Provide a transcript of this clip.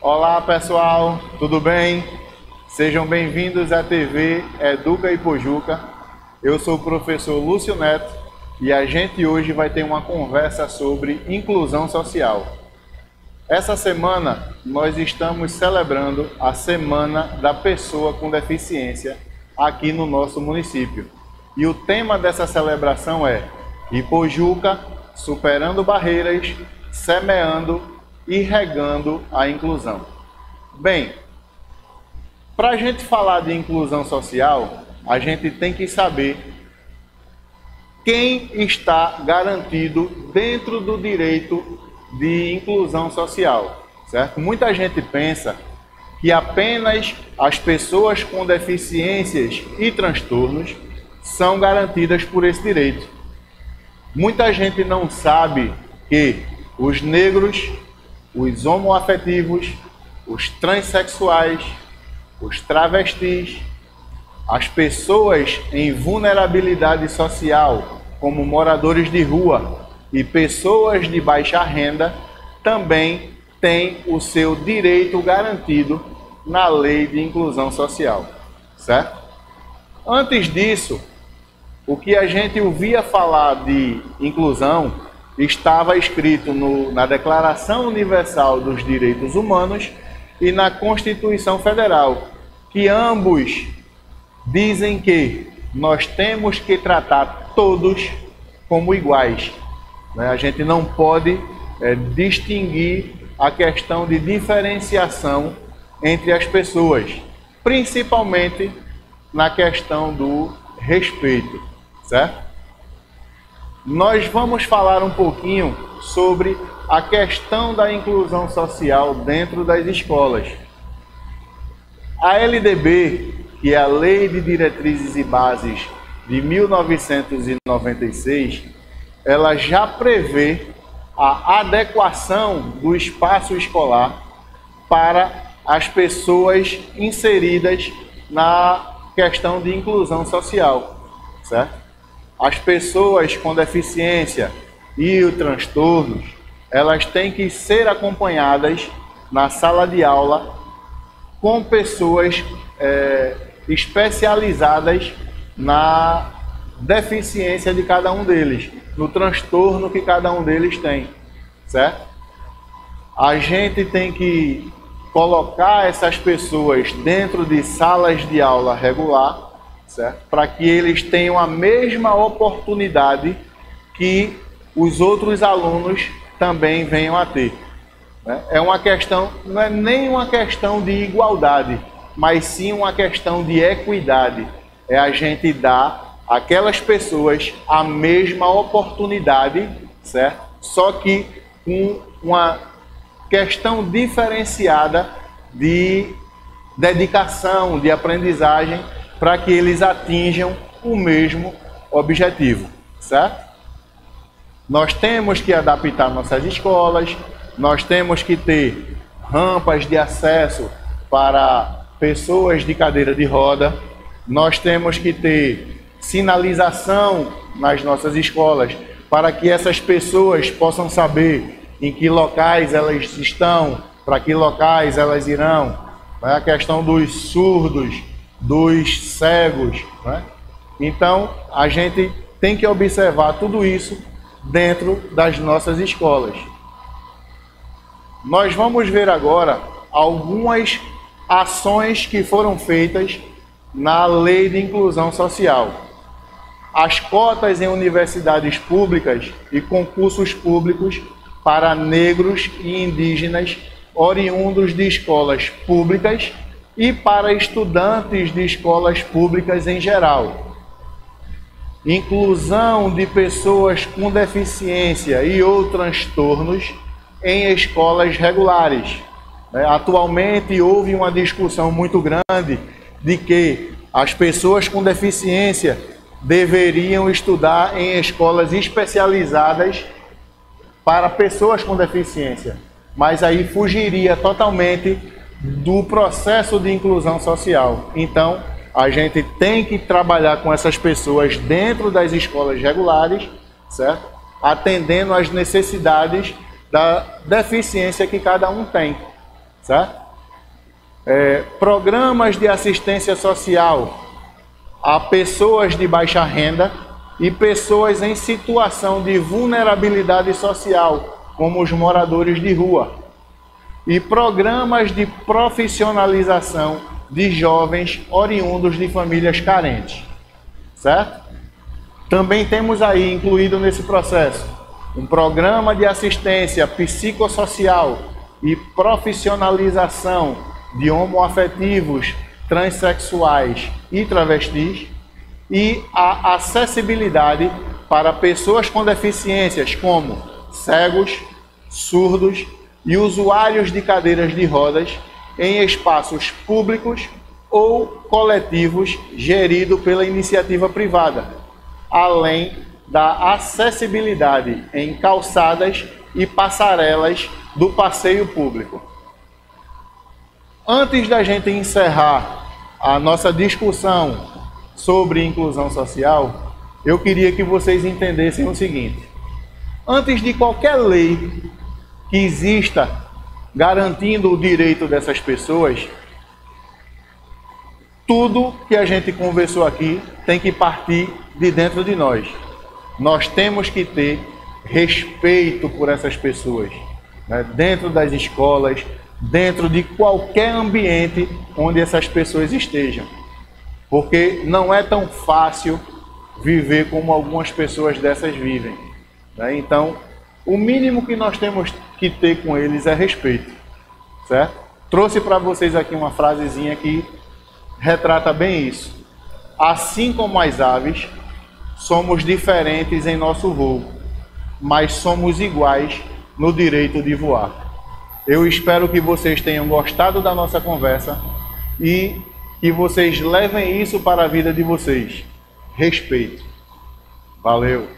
Olá pessoal, tudo bem? Sejam bem-vindos à TV Educa e Pojuca. Eu sou o professor Lúcio Neto e a gente hoje vai ter uma conversa sobre inclusão social. Essa semana nós estamos celebrando a Semana da Pessoa com Deficiência aqui no nosso município. E o tema dessa celebração é Ipojuca, superando barreiras, semeando e regando a inclusão. Bem, para a gente falar de inclusão social, a gente tem que saber quem está garantido dentro do direito de inclusão social, certo? Muita gente pensa que apenas as pessoas com deficiências e transtornos são garantidas por esse direito. Muita gente não sabe que os negros, os homoafetivos, os transexuais, os travestis, as pessoas em vulnerabilidade social, como moradores de rua e pessoas de baixa renda, também têm o seu direito garantido na lei de inclusão social, certo? Antes disso, o que a gente ouvia falar de inclusão estava escrito no, na Declaração Universal dos Direitos Humanos e na Constituição Federal, que ambos dizem que nós temos que tratar todos como iguais. Né? A gente não pode é, distinguir a questão de diferenciação entre as pessoas, principalmente na questão do respeito, certo? Nós vamos falar um pouquinho sobre a questão da inclusão social dentro das escolas. A LDB, que é a Lei de Diretrizes e Bases de 1996, ela já prevê a adequação do espaço escolar para as pessoas inseridas na questão de inclusão social, certo? As pessoas com deficiência e os transtornos, elas têm que ser acompanhadas na sala de aula com pessoas é, especializadas na deficiência de cada um deles, no transtorno que cada um deles tem, certo? A gente tem que colocar essas pessoas dentro de salas de aula regular Para que eles tenham a mesma oportunidade que os outros alunos também venham a ter. Né? É uma questão, não é nem uma questão de igualdade, mas sim uma questão de equidade. É a gente dar àquelas pessoas a mesma oportunidade, certo? Só que com uma questão diferenciada de dedicação, de aprendizagem para que eles atinjam o mesmo objetivo, certo? Nós temos que adaptar nossas escolas, nós temos que ter rampas de acesso para pessoas de cadeira de roda, nós temos que ter sinalização nas nossas escolas para que essas pessoas possam saber em que locais elas estão, para que locais elas irão. É a questão dos surdos, dos cegos. Né? Então, a gente tem que observar tudo isso dentro das nossas escolas. Nós vamos ver agora algumas ações que foram feitas na Lei de Inclusão Social. As cotas em universidades públicas e concursos públicos para negros e indígenas oriundos de escolas públicas e para estudantes de escolas públicas em geral. Inclusão de pessoas com deficiência e ou transtornos em escolas regulares. É, atualmente houve uma discussão muito grande de que as pessoas com deficiência deveriam estudar em escolas especializadas para pessoas com deficiência, mas aí fugiria totalmente do processo de inclusão social. Então, a gente tem que trabalhar com essas pessoas dentro das escolas regulares, certo? Atendendo às necessidades da deficiência que cada um tem, certo? É, programas de assistência social a pessoas de baixa renda e pessoas em situação de vulnerabilidade social, como os moradores de rua, e programas de profissionalização de jovens oriundos de famílias carentes, certo? Também temos aí incluído nesse processo um programa de assistência psicossocial e profissionalização de homoafetivos, transexuais e travestis e a acessibilidade para pessoas com deficiências como cegos, surdos e usuários de cadeiras de rodas em espaços públicos ou coletivos gerido pela iniciativa privada, além da acessibilidade em calçadas e passarelas do passeio público. Antes da gente encerrar a nossa discussão sobre inclusão social, eu queria que vocês entendessem o seguinte: antes de qualquer lei que exista garantindo o direito dessas pessoas, tudo que a gente conversou aqui tem que partir de dentro de nós. Nós temos que ter respeito por essas pessoas, né? dentro das escolas, dentro de qualquer ambiente onde essas pessoas estejam. Porque não é tão fácil viver como algumas pessoas dessas vivem. Né? Então, o mínimo que nós temos que ter com eles é respeito. Certo? Trouxe para vocês aqui uma frasezinha que retrata bem isso. Assim como as aves, somos diferentes em nosso voo, mas somos iguais no direito de voar. Eu espero que vocês tenham gostado da nossa conversa e que vocês levem isso para a vida de vocês. Respeito. Valeu.